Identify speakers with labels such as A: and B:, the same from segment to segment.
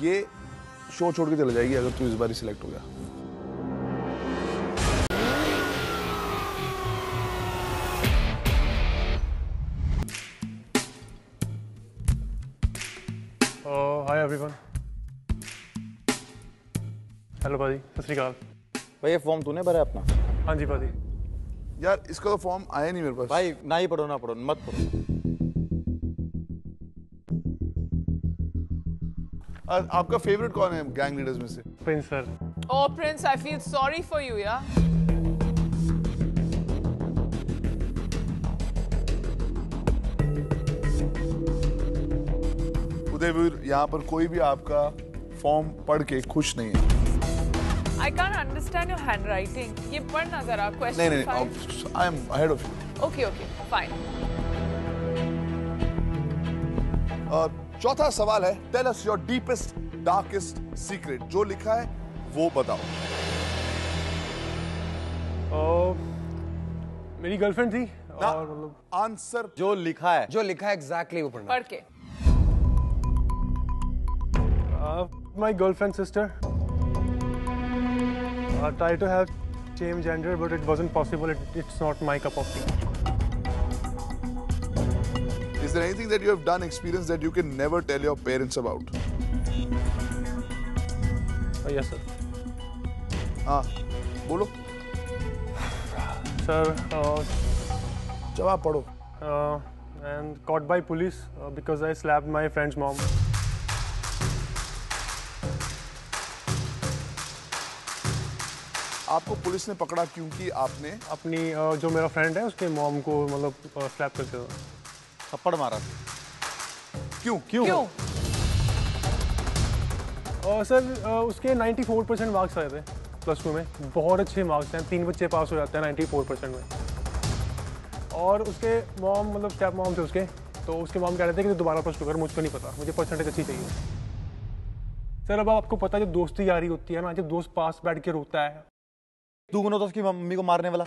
A: ये शो छोड़ के चले जाएगी अगर तू इस बार सिलेक्ट हो गया।
B: हाय एवरीवन हेलो भाजी सत श्री अकाल
C: भाई ये फॉर्म तूने भरा अपना?
B: हाँ जी भाजी
A: यार इसका तो फॉर्म आया नहीं मेरे पास।
C: भाई ना ही पढ़ो ना पढ़ो मत पढ़ो।
A: आपका फेवरेट कौन है गैंग लीडर्स में से?
B: Prince sir
D: oh Prince I feel sorry for you या
A: उदयवीर यहाँ पर कोई भी आपका फॉर्म पढ़ के खुश नहीं है।
D: I can understand your handwriting ये पढ़ना जरा क्वेश्चन
A: नहीं
D: नहीं
A: I am ahead of you
D: okay okay fine
A: चौथा सवाल है tell us your deepest darkest secret जो लिखा है वो बताओ।
B: और मेरी गर्लफ्रेंड थी और मतलब
A: आंसर
C: जो लिखा है।
E: जो लिखा है एग्जैक्टली exactly वो पढ़ना।
D: पढ़ के.
B: My girlfriend sister try to have same gender but it wasn't possible it's not my cup of tea
A: Is there anything that you have done, experience that you can never tell your parents about?
B: Yes sir
A: हाँ बोलो
B: sir
A: जवाब पढ़ो
B: and caught by police uh, because I slapped my friend's mom.
A: आपको police ने पकड़ा क्योंकि आपने
B: अपनी uh, जो मेरा फ्रेंड है उसके मॉम को मतलब स्लैप करके था
C: थप्पड़ मारा
A: क्यों? क्यों?
D: क्यों?
B: और सर uh, उसके 94 परसेंट मार्क्स आए थे प्लस टू में। बहुत अच्छे मार्क्स हैं। तीन बच्चे पास हो जाते हैं 94 परसेंट में। और उसके मॉम मतलब स्टेप मॉम थे उसके। तो उसके मॉम कह रहे थे कि दोबारा प्लस टू कर मुझको नहीं पता। मुझे परसेंटेज अच्छी चाहिए। सर अब आपको पता है जब दोस्ती यारी होती है ना जब दोस्त पास बैठ के रोता है।
C: तू कौन होता उसकी मम्मी को मारने वाला?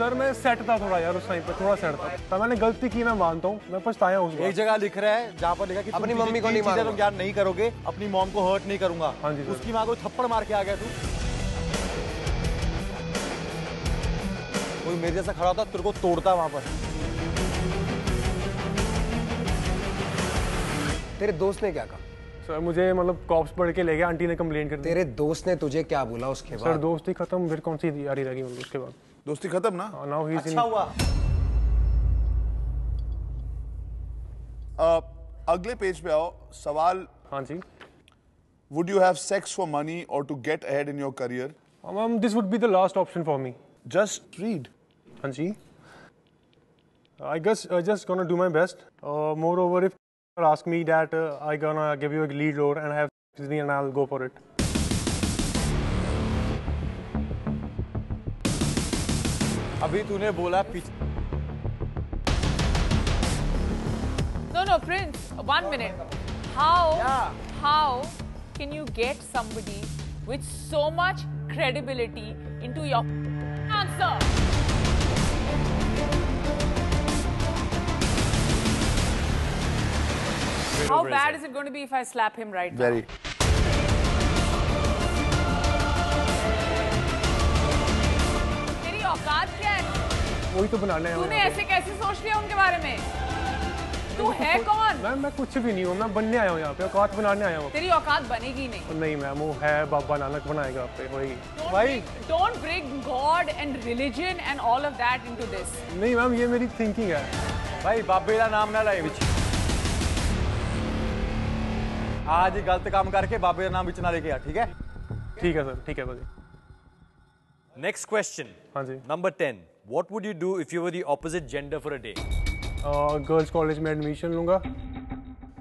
B: सर मैं सेट था थोड़ा यार उस टाइम पे थोड़ा सेट था। तो मैंने गलती की मैं मानता हूँ। मैं पछताया हूँ
C: एक जगह लिख रहा है जहाँ पर लिखा कि
E: अपनी मम्मी को नहीं मारूँगा।
C: तुम ज्ञान नहीं करोगे अपनी मॉम को हर्ट नहीं करूँगा।
B: हाँ जी,
C: उसकी माँ को थप्पड़ मार के आ गया तू। कोई मेरे जैसा खड़ा होता तेरे को तोड़ता वहाँ पर।
E: तेरे दोस्त ने क्या कहा?
B: सर मुझे मतलब कॉप्स पढ़ के ले गया आंटी ने कंप्लेन कर दी।
E: तेरे दोस्त ने तुझे क्या बोला उसके बाद?
B: सर दोस्ती खत्म फिर कौन सी यारी रह गई मतलब उसके बाद?
A: दोस्ती खत्म ना?
B: Oh, नाउ ही
C: अच्छा हुआ।
A: आ, अगले पेज पे आओ। सवाल
B: हाँ जी।
A: Would you have sex for money or to get ahead in your
B: career this would be the last option for me
A: just read
B: हाँ जी। I guess I just gonna do my best moreover if ask me that uh, i gonna give you a lead load and i have and i'll go for it.
C: अभी तूने बोला पीछे
D: No, no, Prince. One minute. How? How can you get somebody with so much credibility into your answer? How bad is it going to be if I slap him right now? Very
B: वही तो बनाने
D: तूने ऐसे कैसे सोच लिया उनके बारे में? तू है कौन?
B: मैम मैं कुछ भी नहीं हूँ मैं बनने आया हूँ यहाँ पे औकात बनाने आया हूँ।
D: तेरी औकात बनेगी नहीं।
B: नहीं मैम वो है बाबा नानक बनाएगा आप पे होएगी
C: भाई।
D: don't bring God and religion and all of that into this.
B: नहीं मैम ये मेरी थिंकिंग है।
C: भाई बाबे का नाम ना लाए बिच। आज ही गलत काम करके बाबे का नाम बिच ना लेके आ ठीक है?
B: ठीक है सर ठीक है भाजी
F: Next question.
B: हाँ जी।
F: Number 10. What would you do if you were the opposite gender for a day?
B: Girls college में एडमिशन लूँगा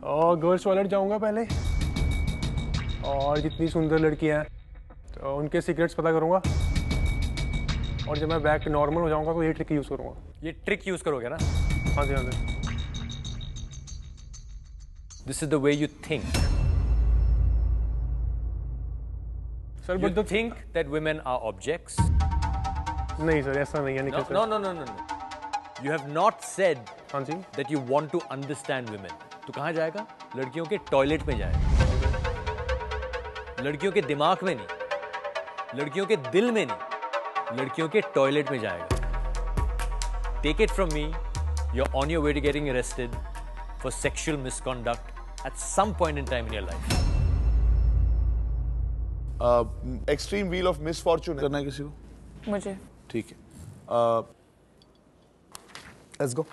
B: और गर्ल्स टॉयलेट जाऊँगा पहले और जितनी सुंदर लड़कियाँ हैं तो उनके सीक्रेट्स पता करूँगा और जब मैं बैक नॉर्मल हो जाऊँगा तो ये ट्रिक यूज़ करूँगा
F: ये trick use करोगे ना?
B: हाँ जी हाँ जी
F: This is the way you think.
B: Sir
F: You
B: but
F: think that women are objects?
B: नहीं सर ऐसा नहीं है Nikhil
F: no,
B: sir.
F: no, no, no, no. You have not said
B: हाँ जी।
F: that you want to understand women. तो कहाँ जाएगा? लड़कियों के टॉयलेट में जाएगा। लड़कियों के दिमाग में नहीं। लड़कियों के दिल में नहीं। लड़कियों के टॉयलेट में जाएगा। Take it from me you are on your way to getting arrested for sexual misconduct at some point in time in your life
A: extreme wheel of misfortune करना है किसी को?
D: मुझे।
A: ठीक है। लेट्स गो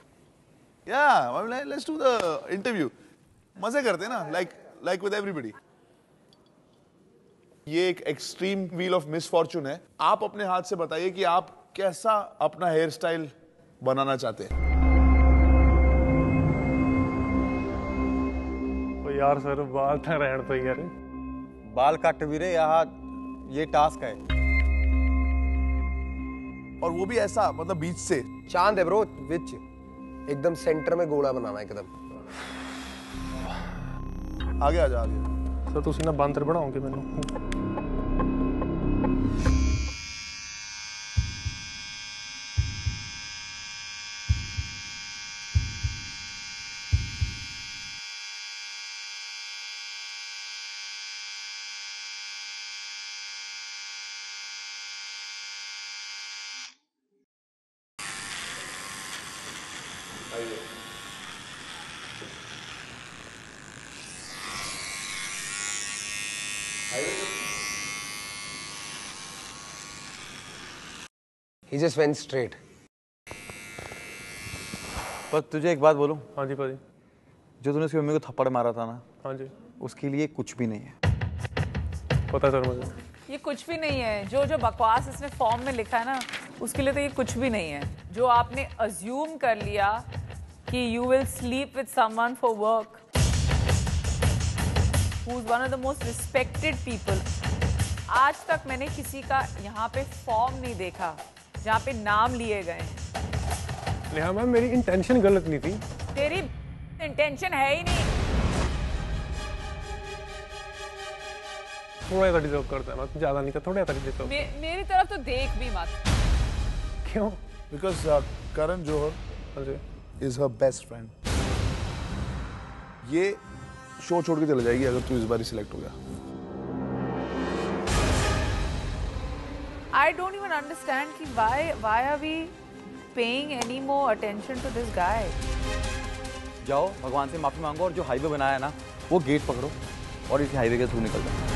A: या लेट्स डू द इंटरव्यू मज़े करते हैं ना लाइक लाइक विद एवरीबॉडी ये एक एक्सट्रीम व्हील ऑफ़ मिसफॉर्चून है। आप अपने हाथ से बताइए कि आप कैसा अपना हेयर स्टाइल बनाना चाहते हैं।
B: तो यार सर बाल था रहन तो यार
C: बाल काट वीरे यहाँ ये टास्क है।
A: और वो भी ऐसा मतलब बीच से
E: चांद है ब्रो विच एकदम सेंटर में गोला बनाना है एकदम
A: आगे आ जा आगे
B: ਸਰ ਤੁਸੀਂ ਨਾ ਬਾਂਦਰ ਬਣਾਓਗੇ ਮੈਨੂੰ
E: ही जस्ट वेंट स्ट्रेट
C: पर तुझे एक बात बोलूँ?
B: हाँ जी भाजी
C: जो तूने उसकी मम्मी को थप्पड़ मारा था ना
B: हाँ जी।
C: उसके लिए कुछ भी नहीं है।
B: पता सर मुझे।
D: ये कुछ भी नहीं है। जो जो बकवास इसने फॉर्म में लिखा है ना उसके लिए तो ये कुछ भी नहीं है। जो आपने अज्यूम कर लिया कि you will sleep with someone for work who is one of the most respected people आज तक मैंने किसी का यहाँ पे फॉर्म नहीं देखा। जहाँ पे नाम लिए गए हैं।
B: नेहा मैम मेरी इंटेंशन गलत नहीं थी।
D: तेरी इंटेंशन है ही नहीं।
B: थोड़ा सा डिजर्व करता है मैं ज़्यादा नहीं कर थोड़ा सा डिजर्व
D: मे, मेरी तरफ़ तो देख भी मत।
B: क्यों?
A: Because
B: Karan Johar
A: is her best friend ये शो छोड़ के चले जाएगी अगर तू इस बार सिलेक्ट हो गया।
D: I don't even understand कि why why are we paying any more attention to this guy?
C: जाओ भगवान से माफ़ी मांगो और जो हाईवे बनाया है ना वो गेट पकड़ो और इस हाईवे के थ्रू निकल जाओ